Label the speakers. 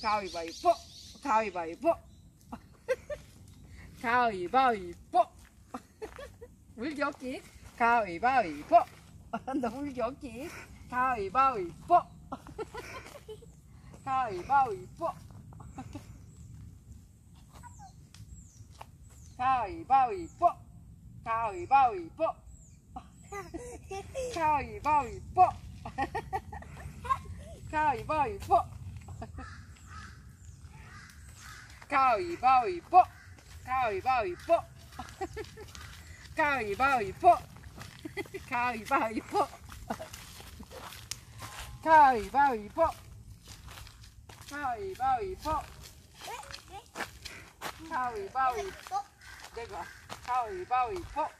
Speaker 1: Khao bảy bộ Khao bảy bộ Khao bảy bộ Will gió chiếc Khao bảy bộ Anh đâu will gió chiếc Khao bảy bộ Khao bảy bộ Khao bảy bộ Khao bảy bộ Khao bảy bộ Khao bảy bộ 靠一抱一抱靠一抱一抱靠一抱一抱靠一抱一抱靠一抱一抱靠一抱一抱靠一抱一抱这个靠一抱一抱